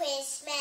Christmas.